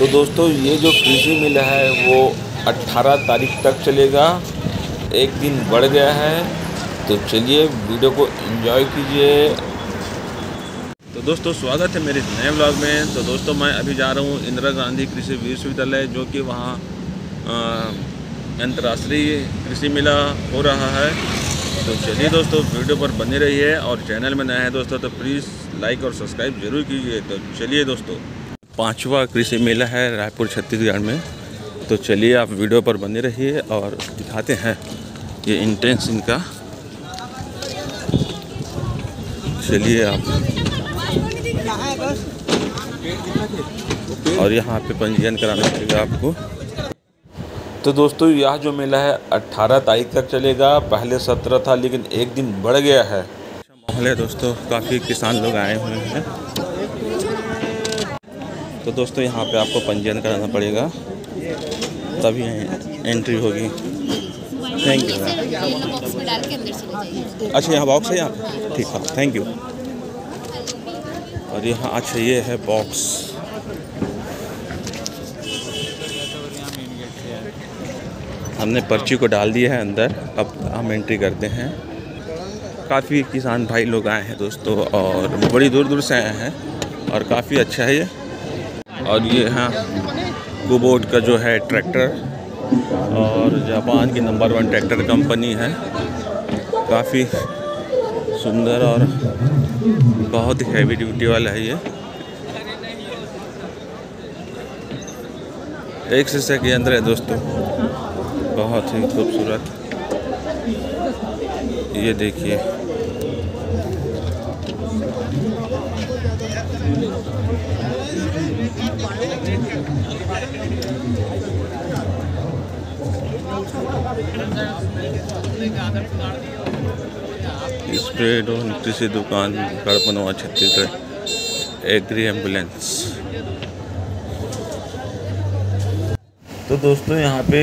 तो दोस्तों, ये जो कृषि मेला है, वो 18 तारीख तक चलेगा। एक दिन बढ़ गया है तो चलिए वीडियो को एंजॉय कीजिए। तो दोस्तों, स्वागत है मेरे नए ब्लॉग में। तो दोस्तों, मैं अभी जा रहा हूँ इंदिरा गांधी कृषि विश्वविद्यालय, जो कि वहाँ अंतर्राष्ट्रीय कृषि मेला हो रहा है। तो चलिए दोस्तों, वीडियो पर बने रहिए और चैनल में नया है दोस्तों तो प्लीज़ लाइक और सब्सक्राइब ज़रूर कीजिए। तो चलिए दोस्तों। पांचवा कृषि मेला है रायपुर छत्तीसगढ़ में। तो चलिए आप वीडियो पर बने रहिए और दिखाते हैं ये इंटेंस इनका। चलिए आप। और यहाँ पे पंजीयन कराना पड़ेगा आपको। तो दोस्तों, यह जो मेला है 18 तारीख तक चलेगा। पहले 17 था, लेकिन एक दिन बढ़ गया है। माहौल है दोस्तों, काफ़ी किसान लोग आए हुए हैं। तो दोस्तों, यहाँ पे आपको पंजीयन कराना पड़ेगा। तभी एंट्री होगी। थैंक यू अच्छा यहाँ बॉक्स है यहाँ? ठीक है थैंक यू और यहाँ अच्छा ये है बॉक्स हमने पर्ची को डाल दिया है अंदर। अब हम एंट्री करते हैं। काफ़ी किसान भाई लोग आए हैं दोस्तों, और बड़ी दूर दूर से आए हैं, और काफ़ी अच्छा है ये। और ये यहाँ कुबोट का जो है ट्रैक्टर और जापान की नंबर वन ट्रैक्टर कंपनी है। काफ़ी सुंदर और बहुत ही हैवी ड्यूटी वाला है ये। एक शीशे के अंदर है दोस्तों। बहुत ही खूबसूरत। ये देखिए। स्प्रेड कृषि दुकान गड़पनवा छत्तीसगढ़, एग्री एंबुलेंस। तो दोस्तों, यहाँ पे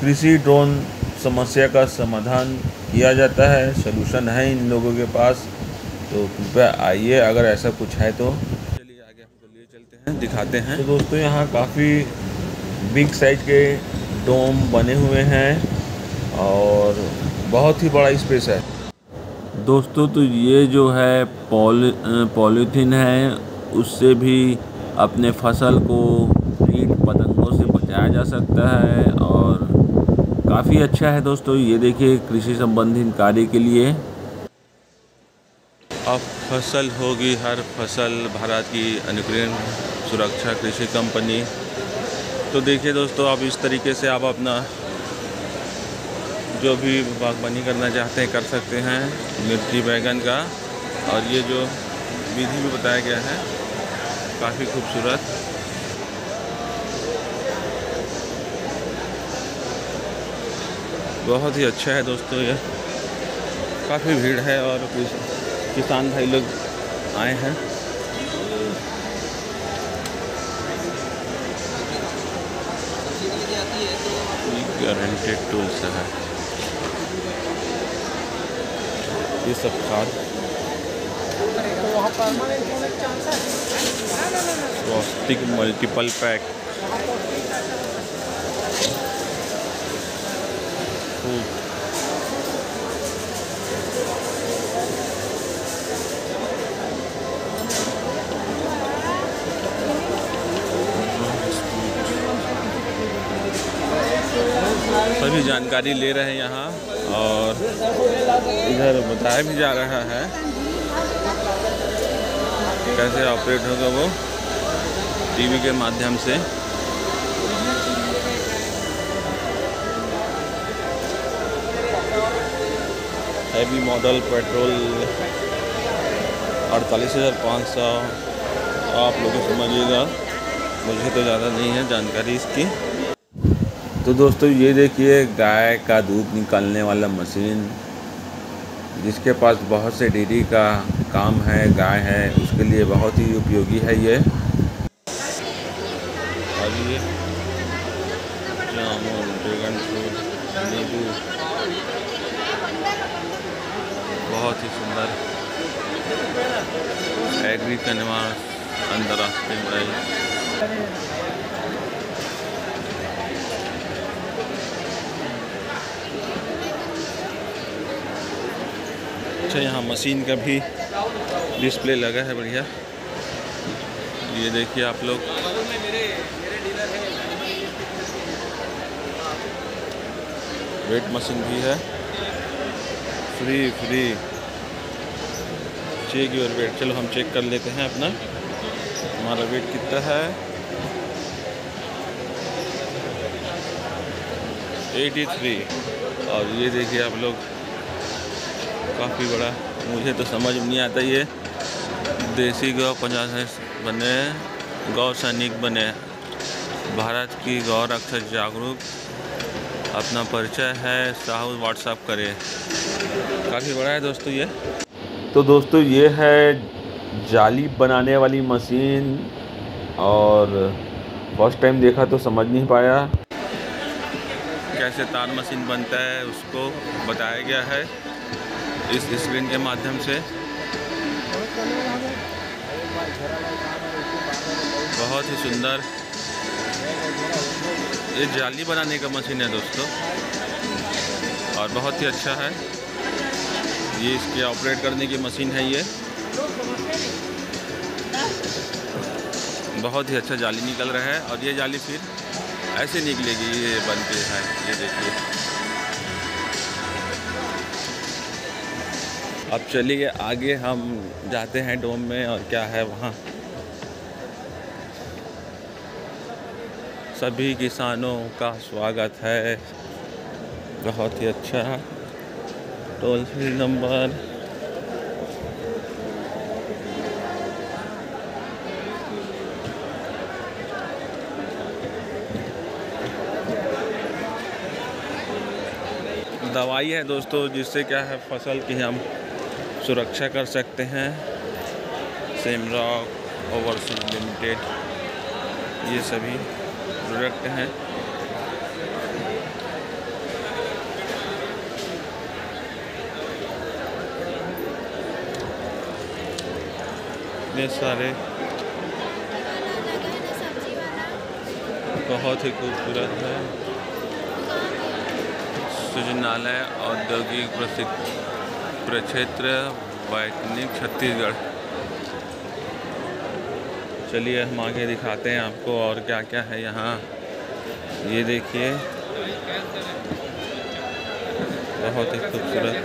कृषि ड्रोन समस्या का समाधान किया जाता है, सलूशन है इन लोगों के पास। तो कृपया आइए अगर ऐसा कुछ है तो। चलिए आगे आपको लिए चलते हैं दिखाते हैं। तो दोस्तों यहाँ काफ़ी बिग साइज़ के डोम बने हुए हैं और बहुत ही बड़ा स्पेस है। दोस्तों तो ये जो है पॉली पॉलीथीन है उससे भी अपने फ़सल को कीट पतंगों से बचाया जा सकता है और काफ़ी अच्छा है दोस्तों। ये देखिए कृषि संबंधित कार्य के लिए। अब फ़सल होगी हर फ़सल। भारत की अनुग्रहण सुरक्षा कृषि कंपनी। तो देखिए दोस्तों आप इस तरीके से आप अपना जो भी बागबानी करना चाहते हैं कर सकते हैं, मिर्ची बैगन का। और ये जो विधि भी बताया गया है, काफ़ी खूबसूरत। बहुत ही अच्छा है दोस्तों ये। काफ़ी भीड़ है और किसान भाई लोग आए हैं। गारंटेड टूल्स है। ये सब खाद। स्वस्तिक मल्टीपल पैक फ़ूड जानकारी ले रहे हैं यहाँ और इधर बताया भी जा रहा है कैसे ऑपरेट होगा वो टीवी के माध्यम से। हैवी मॉडल पेट्रोल अड़तालीस हज़ार पाँच सौ। आप लोग समझिएगा, मुझे तो ज़्यादा नहीं है जानकारी इसकी। तो दोस्तों, ये देखिए, गाय का दूध निकालने वाला मशीन, जिसके पास बहुत से डेयरी का काम है, गाय है, उसके लिए बहुत ही उपयोगी है ये। बहुत ही सुंदर। एग्री का निवास अंतर्राष्ट्रीय मड़ाई अच्छा यहाँ मशीन का भी डिस्प्ले लगा है, बढ़िया। ये देखिए आप लोग। वेट मशीन भी है। Free free check your weight चलो, हम चेक कर लेते हैं अपना। हमारा वेट कितना है? 83 और ये देखिए आप लोग। काफ़ी बड़ा। मुझे तो समझ नहीं आता ये। देसी गौ पंचायत बने गौ सैनिक बने। भारत की गौ रक्षक जागरूक। अपना परिचय है साहू व्हाट्सअप करे। काफ़ी बड़ा है दोस्तों ये। तो दोस्तों ये है जाली बनाने वाली मशीन। और फ़र्स्ट टाइम देखा तो समझ नहीं पाया। कैसे तार मशीन बनता है उसको बताया गया है। इस स्क्रीन के माध्यम से। बहुत ही सुंदर। ये जाली बनाने का मशीन है दोस्तों। और बहुत ही अच्छा है। ये इसके ऑपरेट करने की मशीन है ये। बहुत ही अच्छा जाली निकल रहा है। और ये जाली फिर ऐसे निकलेगी, ये बन के है। ये देखिए। अब चलिए, आगे हम जाते हैं डोम में और क्या है वहाँ। सभी किसानों का स्वागत है। बहुत ही अच्छा टोल फ्री नंबर। दवाई है दोस्तों, जिससे क्या है फ़सल की हम सुरक्षा कर सकते हैं। सेमरॉक ओवरसीज लिमिटेड ये सभी प्रोडक्ट हैं। ये सारे बहुत ही खूबसूरत है। सृजनालय औद्योगिक प्रक्षेत्र वैज्ञानिक छत्तीसगढ़। चलिए हम आगे दिखाते हैं आपको और क्या क्या है यहाँ। ये देखिए। बहुत ही खूबसूरत।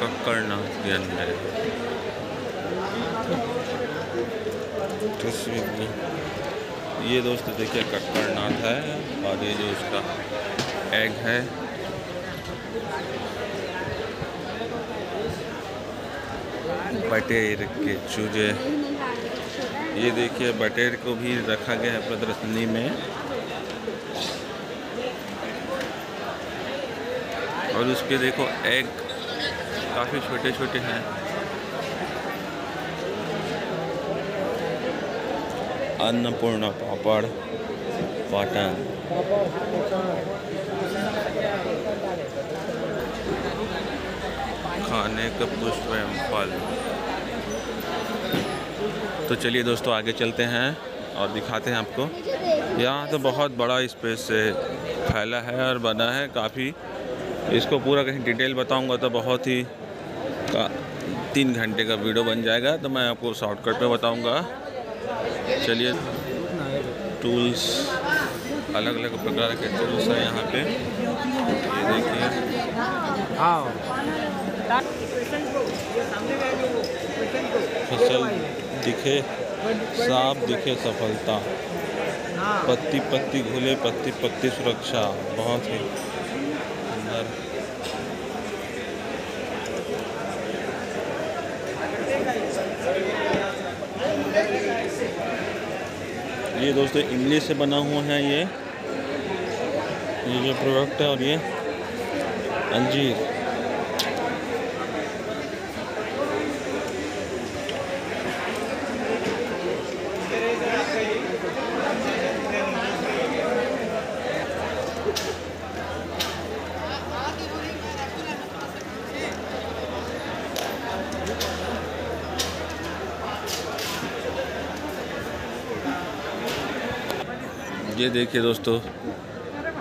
कक्कड़नाथ के अंदर। ये दोस्त देखिए कक्कड़नाथ है और ये जो उसका एग है। बटेर के चूजे। ये देखिए, बटेर को भी रखा गया है प्रदर्शनी में। और उसके देखो एग काफ़ी छोटे छोटे हैं। अन्नपूर्णा पापड़ पाटन खाने का पुष्प एवं फल। तो चलिए दोस्तों, आगे चलते हैं और दिखाते हैं आपको। यहाँ तो बहुत बड़ा स्पेस से फैला है और बना है काफ़ी। इसको पूरा कहीं डिटेल बताऊँगा तो बहुत ही का तीन घंटे का वीडियो बन जाएगा तो मैं आपको शॉर्टकट में बताऊँगा। चलिए टूल्स अलग अलग प्रकार के टूल्स हैं यहाँ पे। ये देखिए। फ़सल दिखे साफ़ दिखे सफलता। पत्ती पत्ती घुले पत्ती पत्ती सुरक्षा बहुत ही सुंदर। ये दोस्तों इंग्लिश से बना हुआ है ये। ये जो प्रोडक्ट है और ये अंजीर। देखिए दोस्तों,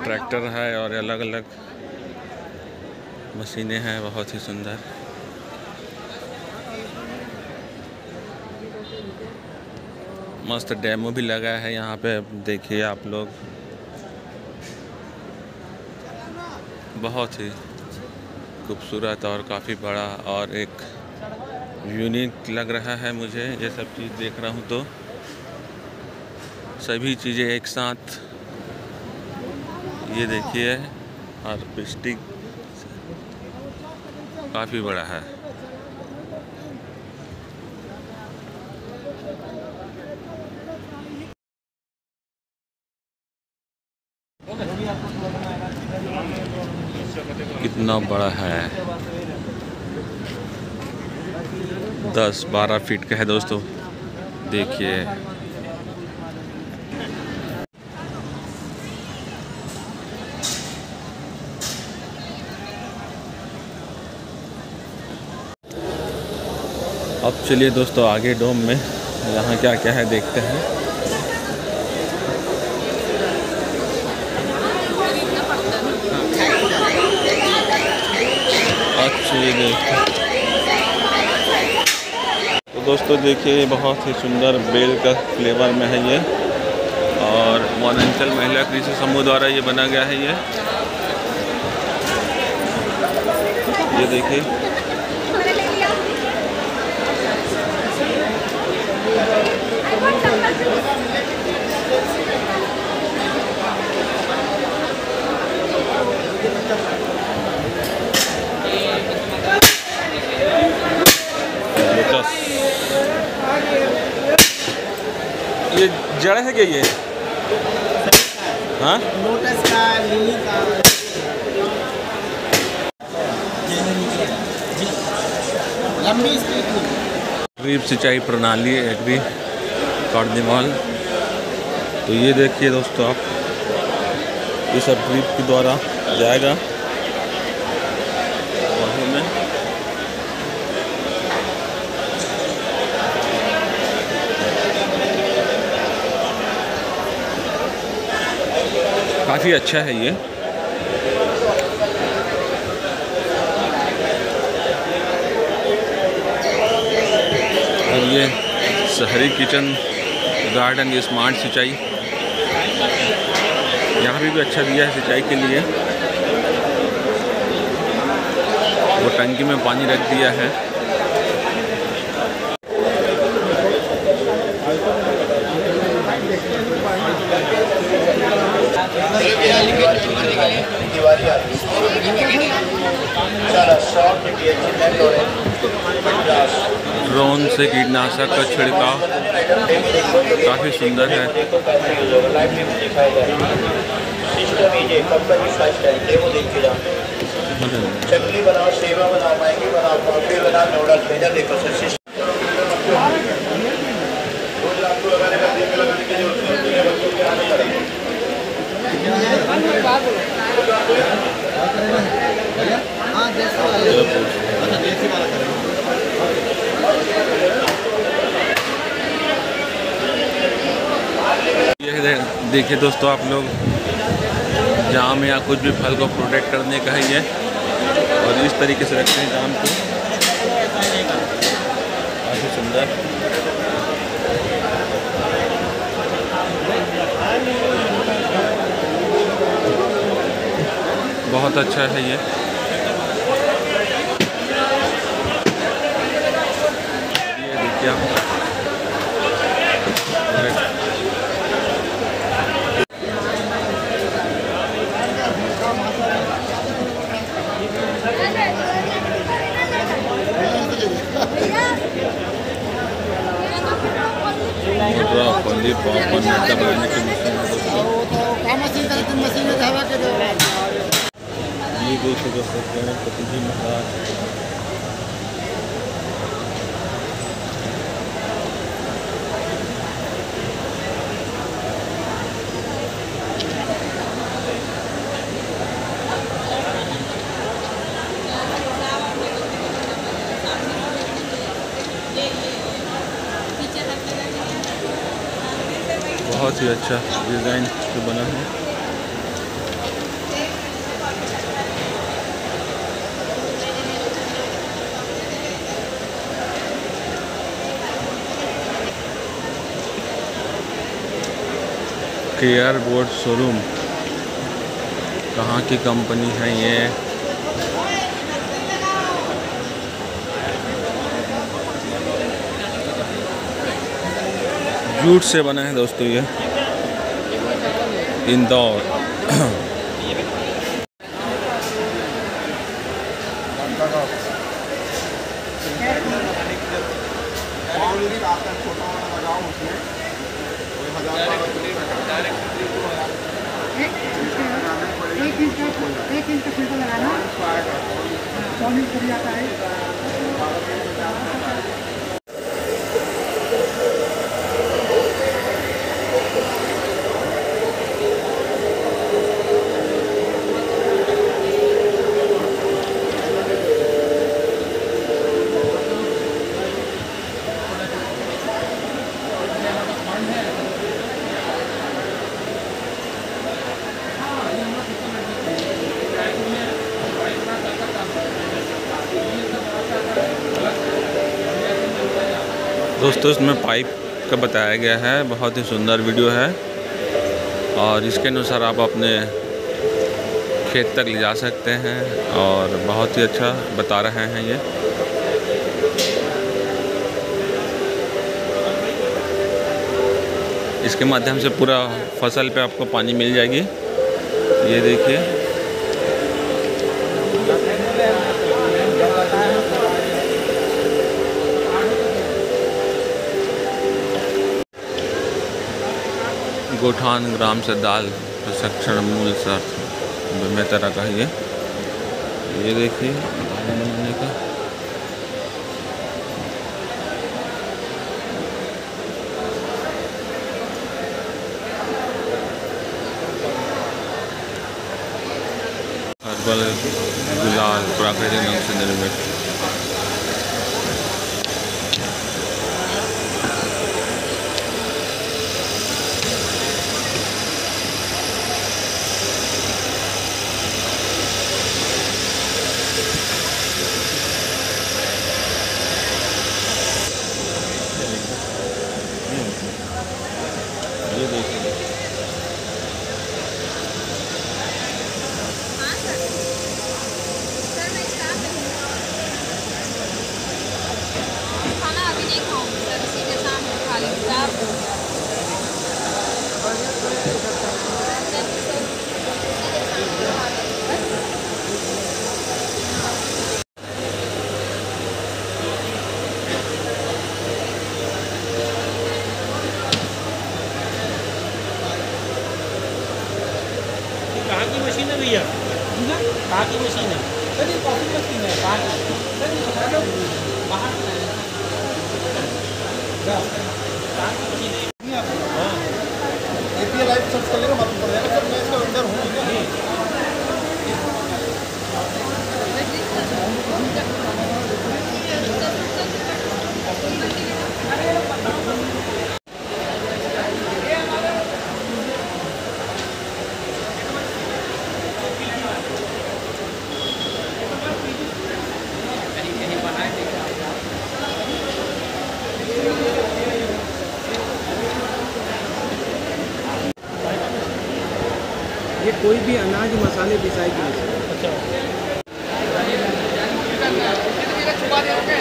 ट्रैक्टर है और अलग अलग मशीनें हैं, बहुत ही सुंदर। मस्त डेमो भी लगा है यहाँ पे देखिए आप लोग। बहुत ही खूबसूरत और काफ़ी बड़ा और एक यूनिक लग रहा है मुझे, ये सब चीज़ देख रहा हूँ तो। सभी चीज़ें एक साथ। ये देखिए, और पिस्टिक काफ़ी बड़ा है। कितना बड़ा है। दस बारह फीट का है दोस्तों। देखिए। अब चलिए दोस्तों आगे डोम में, यहाँ क्या क्या है देखते हैं। अच्छी देखिए तो दोस्तों देखिए बहुत ही सुंदर बेल का फ्लेवर में है ये। और वनांचल महिला कृषि समूह द्वारा ये बना गया है ये। ये देखिए। जड़ है क्या ये? हाँ? लोटस का लिली का। लंबी ड्रीप सिंचाई प्रणाली एग्री कार्निवाल। तो ये देखिए दोस्तों आप ये सब ड्रीप के द्वारा जाएगा पौधों में काफ़ी अच्छा है ये। और ये शहरी किचन गार्डन ये स्मार्ट सिंचाई। यहाँ भी, भी अच्छा दिया है सिंचाई के लिए। वो टंकी में पानी रख दिया है। ड्रोन से कीटनाशक का छिड़काव काफ़ी सुंदर है। चकली बनाओ सेवा बनाओ मैगी बनाओ कॉफ़ी बनाओ नूडल भेजा देखो सर सिस्टम हाँ देखिए दोस्तों आप लोग, जाम या कुछ भी फल को प्रोटेक्ट करने का है ये और इस तरीके से रखते हैं जाम को। काफ़ी सुंदर। बहुत अच्छा है ये। ये देखिए आप। बनाने की मशीन है दोस्तों वो तो काम मशीन तरह की मशीन है हवा के दो देखिए दोस्तों गणपति जी महाराज बहुत ही अच्छा डिज़ाइन जो बना है केयर बोर्ड शोरूम। कहाँ की कंपनी है ये? जूट से बना है दोस्तों ये। इंदौर। दोस्तों, इसमें पाइप का बताया गया है। बहुत ही सुंदर वीडियो है और इसके अनुसार आप अपने खेत तक ले जा सकते हैं और बहुत ही अच्छा बता रहे हैं ये। इसके माध्यम से पूरा फ़सल पे आपको पानी मिल जाएगी। ये देखिए। गोठान ग्राम से दाल प्रशिक्षण मूल सर। में तरह का ये ये देखिए, दाल बनाने का। गुलाल प्राकृतिक ढंग से निर्मित। talaga varios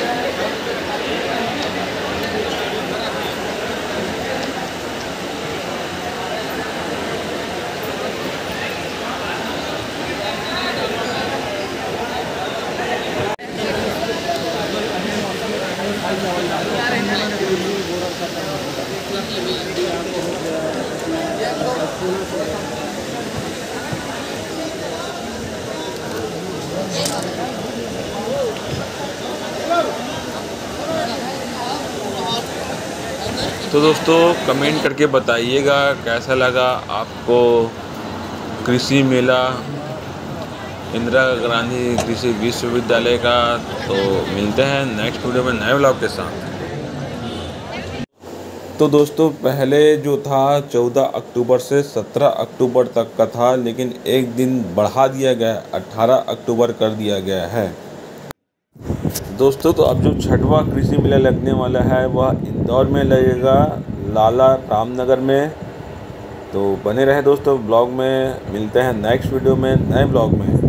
तो दोस्तों, कमेंट करके बताइएगा, कैसा लगा आपको कृषि मेला? इंदिरा गांधी कृषि विश्वविद्यालय का तो मिलते हैं नेक्स्ट वीडियो में नए ब्लॉग के साथ। तो दोस्तों, पहले जो था 14 अक्टूबर से 17 अक्टूबर तक का था, लेकिन एक दिन बढ़ा दिया गया 18 अक्टूबर कर दिया गया है। दोस्तों तो अब जो छठवां कृषि मेला लगने वाला है, वह इंदौर में लगेगा, लाला रामनगर में। तो बने रहे दोस्तों, ब्लॉग में, मिलते हैं नेक्स्ट वीडियो में, नए ब्लॉग में।